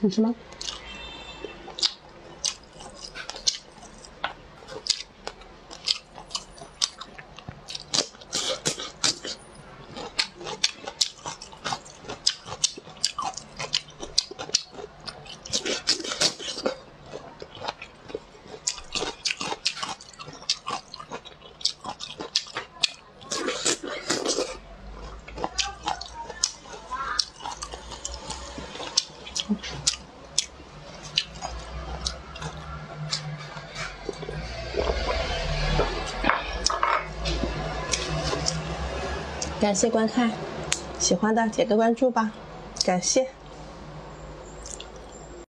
你吃吗？感谢观看，喜欢的点个关注吧，感谢。